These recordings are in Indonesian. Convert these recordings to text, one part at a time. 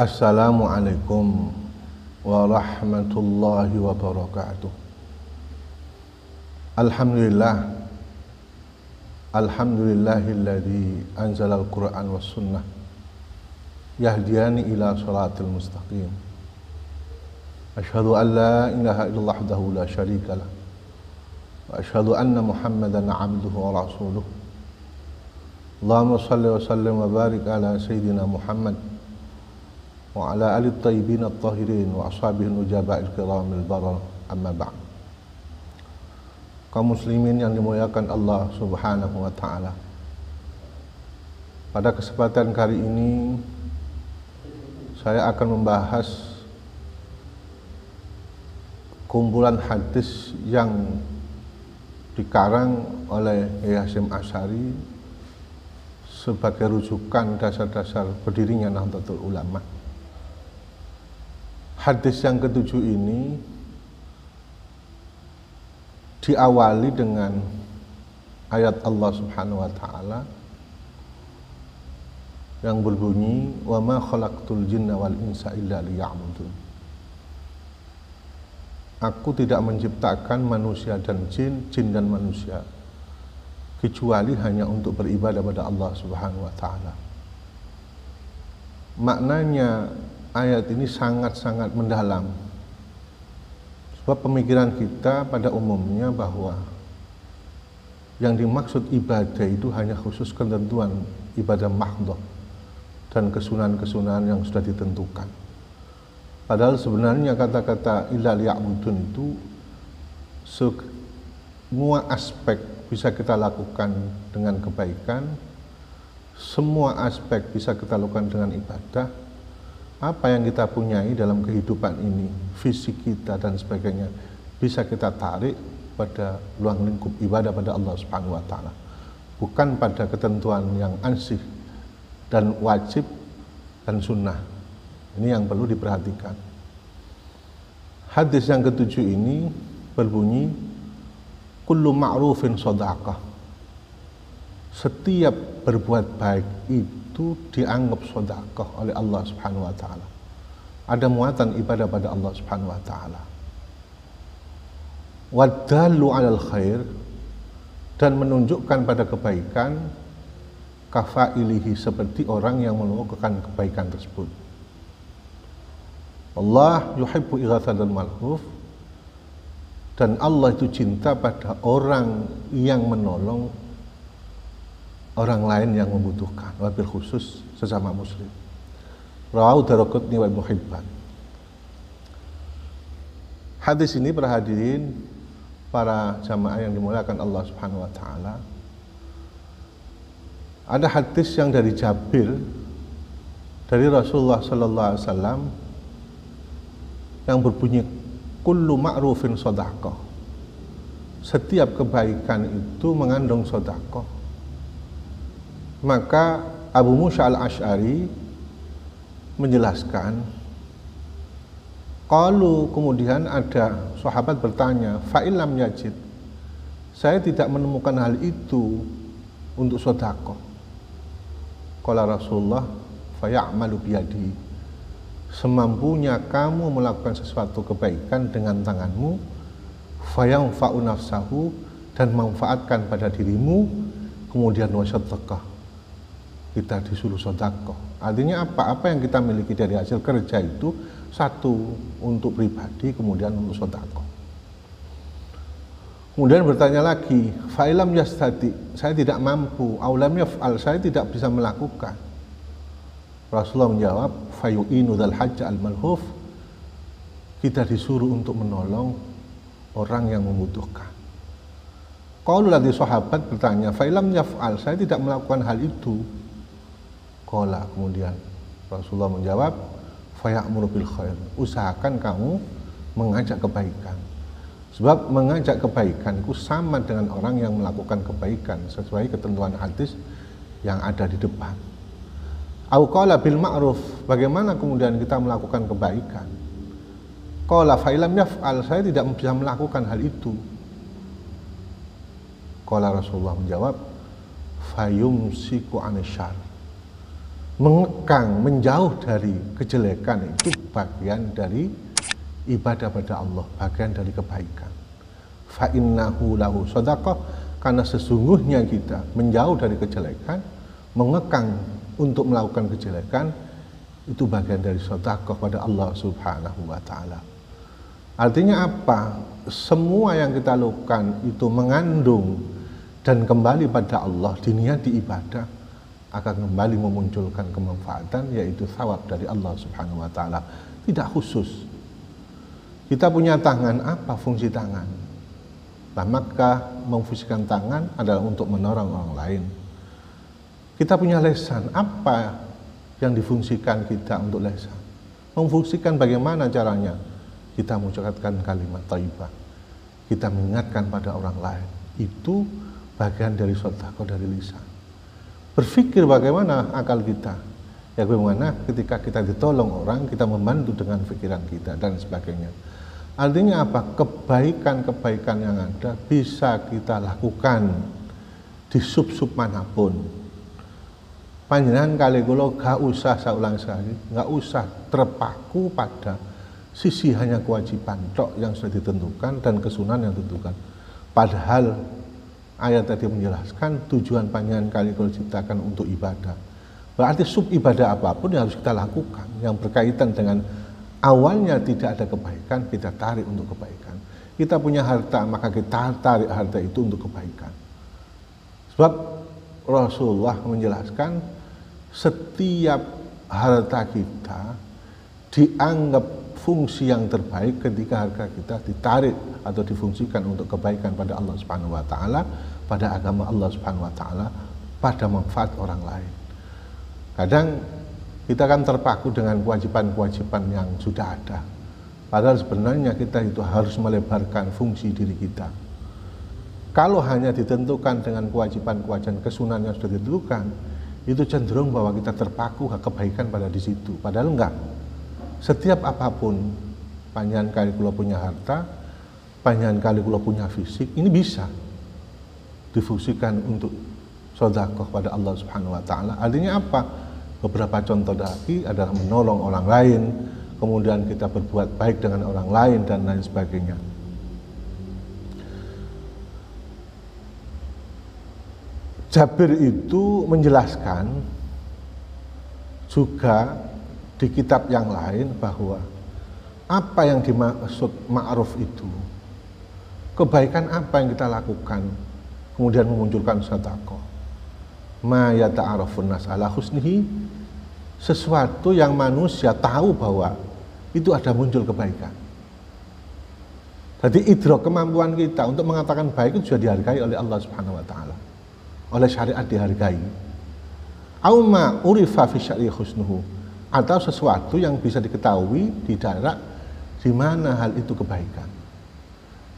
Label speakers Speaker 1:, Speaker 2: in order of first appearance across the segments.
Speaker 1: السلام عليكم ورحمة الله وبركاته. الحمد لله. الحمد لله الذي أنزل القرآن والسنة يهديان إلى صراط المستقيم. أشهد أن لا إله إلا الله وحده لا شريك له. وأشهد أن محمدا عبده ورسوله. اللهم صل وسلم وبارك على سيدنا محمد wa ala ali tayyibin at-tahirin wa ashabihi nujaba'il kiramil barar amma ba'd kaum muslimin yang dimuliakan Allah Subhanahu wa taala. Pada kesempatan kali ini saya akan membahas kumpulan hadis yang dikarang oleh Yasim Asyari sebagai rujukan dasar-dasar berdirinya Nahdlatul Ulama. Hadis yang ketujuh ini diawali dengan ayat Allah Subhanahu wa taala yang berbunyi wa ma khalaqtul jinna wal insa illa liya'budun. Aku tidak menciptakan manusia dan jin, jin dan manusia kecuali hanya untuk beribadah pada Allah Subhanahu wa taala. Maknanya ayat ini sangat-sangat mendalam. Sebab pemikiran kita pada umumnya bahwa yang dimaksud ibadah itu hanya khusus ketentuan ibadah mahdoh dan kesunahan-kesunahan yang sudah ditentukan. Padahal sebenarnya kata-kata illa liya'budun itu semua aspek bisa kita lakukan dengan kebaikan, semua aspek bisa kita lakukan dengan ibadah, apa yang kita punyai dalam kehidupan ini, fisik kita dan sebagainya, bisa kita tarik pada ruang lingkup ibadah pada Allah Subhanahu wa taala. Bukan pada ketentuan yang ansih dan wajib dan sunnah. Ini yang perlu diperhatikan. Hadis yang ketujuh ini berbunyi kullu ma'rufin sadaqah. Setiap berbuat baik itu itu dianggap sedekah oleh Allah Subhanahu wa taala. Ada muatan ibadah pada Allah Subhanahu wa taala. Wadallu 'alal khair dan menunjukkan pada kebaikan kafailihi seperti orang yang melakukan kebaikan tersebut. Allah yuhibbu dan malhuf dan Allah itu cinta pada orang yang menolong orang lain yang membutuhkan. Wabil khusus sesama muslim. Rawahu Daraqutni wa Ibnu Hibban Hadis ini perhadirin para jamaah yang dimuliakan Allah Subhanahu wa taala. Ada hadis yang dari Jabir dari Rasulullah sallallahu alaihi wasallam yang berbunyi kullu ma'rufin sadaqah setiap kebaikan itu mengandung sedekah maka Abu Musa al-Ash'ari menjelaskan kalau kemudian ada sahabat bertanya fa'ilam yajid? Saya tidak menemukan hal itu untuk sodako Kala Rasulullah fayamalu biyadi. Semampunya kamu melakukan sesuatu kebaikan dengan tanganmu fayang nafsahu dan manfaatkan pada dirimu kemudian wasyadakah kita disuruh sodako. Artinya apa? Apa yang kita miliki dari hasil kerja itu satu untuk pribadi, kemudian untuk sodako. Kemudian bertanya lagi, fa'ilam yastati, saya tidak mampu, aulam yaf'al, saya tidak bisa melakukan. Rasulullah menjawab, fayu'inu dal hajja al malhuf, kita disuruh untuk menolong orang yang membutuhkan. Kalau lagi sahabat bertanya, fa'ilam yaf'al, saya tidak melakukan hal itu, Kola kemudian Rasulullah menjawab, fayamuru bil khair. Usahakan kamu mengajak kebaikan. Sebab mengajak kebaikan itu sama dengan orang yang melakukan kebaikan sesuai ketentuan hadis yang ada di depan. Au qala bil ma'ruf, bagaimana kemudian kita melakukan kebaikan? Qala fa'ilam yaf'al, saya tidak bisa melakukan hal itu. Qala Rasulullah menjawab, fayumsiku anisyar mengekang, menjauh dari kejelekan itu bagian dari ibadah pada Allah, bagian dari kebaikan. Fa innahu lahu sadaqah karena sesungguhnya kita menjauh dari kejelekan, mengekang untuk melakukan kejelekan itu bagian dari sedekah kepada Allah Subhanahu wa taala. Artinya apa? Semua yang kita lakukan itu mengandung dan kembali pada Allah diniati ibadah akan kembali memunculkan kemanfaatan yaitu thawab dari Allah Subhanahu wa taala. Tidak khusus. Kita punya tangan, apa fungsi tangan? Nah, maka memfungsikan tangan adalah untuk menolong orang lain. Kita punya lesan, apa yang difungsikan kita untuk lesan? Memfungsikan bagaimana caranya? Kita mengucapkan kalimat taibah. Kita mengingatkan pada orang lain. Itu bagian dari sodako dari lisan. Berpikir bagaimana akal kita. Ya bagaimana ketika kita ditolong orang, kita membantu dengan pikiran kita dan sebagainya Artinya apa? Kebaikan-kebaikan yang ada bisa kita lakukan di sub-sub mana pun. Panjenengan kali kula gak usah saya ulang sekali, gak usah terpaku pada sisi hanya kewajiban tok yang sudah ditentukan dan kesunan yang ditentukan. Padahal ayat tadi menjelaskan tujuan panjenengan kali kula ciptakan untuk ibadah. Berarti sub ibadah apa pun yang harus kita lakukan yang berkaitan dengan awalnya tidak ada kebaikan, kita tarik untuk kebaikan. Kita punya harta, maka kita tarik harta itu untuk kebaikan. Sebab Rasulullah menjelaskan setiap harta kita dianggap fungsi yang terbaik ketika harta kita ditarik atau difungsikan untuk kebaikan pada Allah Subhanahu wa taala, pada agama Allah Subhanahu wa taala, pada manfaat orang lain. Kadang kita kan terpaku dengan kewajiban-kewajiban yang sudah ada. Padahal sebenarnya kita itu harus melebarkan fungsi diri kita. Kalau hanya ditentukan dengan kewajiban-kewajiban kesunan yang sudah ditentukan, itu cenderung bahwa kita terpaku kebaikan pada di situ. Padahal enggak. Setiap apa pun, panjang kali kalau punya harta, panjang kali kalau punya fisik, ini bisa difungsikan untuk sodakoh pada Allah Subhanahu Wa Taala. Artinya apa? Beberapa contoh lagi adalah menolong orang lain, kemudian kita berbuat baik dengan orang lain dan lain sebagainya. Jabir itu menjelaskan juga di kitab yang lain bahwa apa yang dimaksud ma'ruf itu kebaikan apa yang kita lakukan kemudian memunculkan sedekah ma yata'arafun nas ala husnihi sesuatu yang manusia tahu bahwa itu ada muncul kebaikan. Jadi idrok kemampuan kita untuk mengatakan baik itu sudah dihargai oleh Allah Subhanahu wa taala. Oleh syariat dihargai. Auma urifa fi syari husnuhu atau sesuatu yang bisa diketahui di daerah di mana hal itu kebaikan.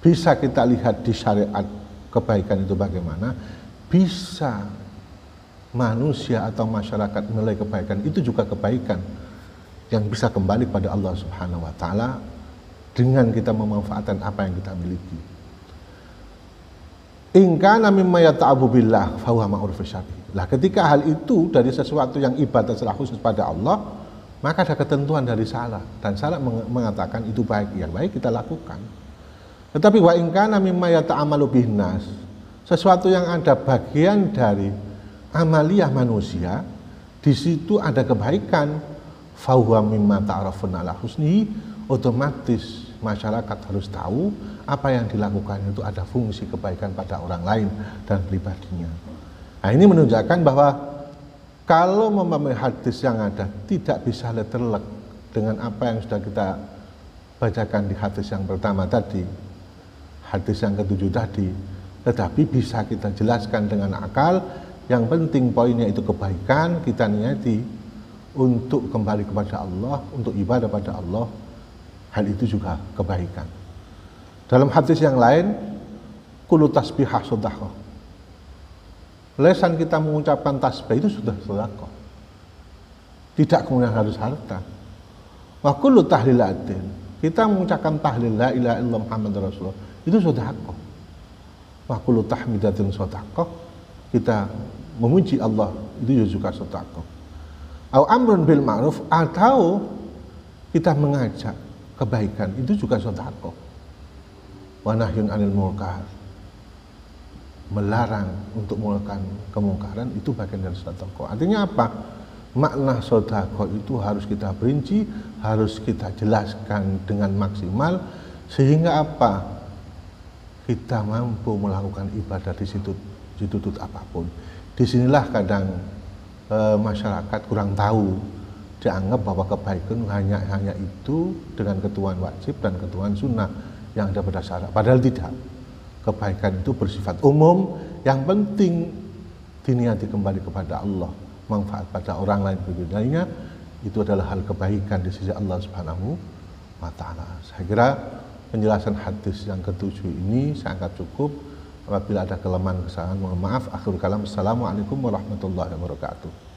Speaker 1: Bisa kita lihat di syariat kebaikan itu bagaimana, bisa manusia atau masyarakat menilai kebaikan itu juga kebaikan yang bisa kembali pada Allah Subhanahu wa taala dengan kita memanfaatkan apa yang kita miliki. Ingka mimma yata'abu billah fahuwa ma'ruf Lah ketika hal itu dari sesuatu yang ibadah secara khusus pada Allah, maka ada ketentuan dari salah dan salah mengatakan itu baik, yang baik kita lakukan. Tetapi wa ingka mimma yata'amalu bihnas, sesuatu yang ada bagian dari amaliyah manusia di situ ada kebaikan fahuwa mimma ta'rafun ala husni otomatis masyarakat harus tahu apa yang dilakukan itu ada fungsi kebaikan pada orang lain dan pribadinya. Nah ini menunjukkan bahwa kalau memahami hadis yang ada tidak bisa letterlek dengan apa yang sudah kita bacakan di hadis yang pertama tadi, hadis yang ketujuh tadi, tetapi bisa kita jelaskan dengan akal yang penting poinnya itu kebaikan kita niati untuk kembali kepada Allah, untuk ibadah pada Allah. Hal itu juga kebaikan. Dalam hadis yang lain, kulu tasbihah sedekah. Lesan kita mengucapkan tasbih itu sudah sedekah. Tidak kemudian harus harta. Wa kullu tahlilatin. Kita mengucapkan tahlil la ilaha illallah Muhammad Rasulullah itu sedekah. Wa kullu tahmidatin sedekah. Kita memuji Allah itu juga sedekah. Au amrun bil ma'ruf atau kita mengajak kebaikan itu juga sedekah. Wa nahyun 'anil munkar. Melarang untuk melakukan kemungkaran itu bagian dari sedekah. Artinya apa? Makna sedekah itu harus kita perinci, harus kita jelaskan dengan maksimal sehingga apa? Kita mampu melakukan ibadah di situ dituntut apa pun. Di sinilah kadang e, masyarakat kurang tahu dianggap bahwa kebaikan hanya hanya itu dengan ketuan wajib dan ketuan sunnah yang ada pada syarat. Padahal tidak. Kebaikan itu bersifat umum, yang penting diniati kembali kepada Allah, manfaat pada orang lain lainnya itu adalah hal kebaikan di sisi Allah Subhanahu wa taala. Saya kira penjelasan hadis yang ketujuh ini saya anggap cukup. Apabila ada kelemahan kesalahan, mohon maaf. Akhir kalam. Assalamualaikum warahmatullahi wabarakatuh.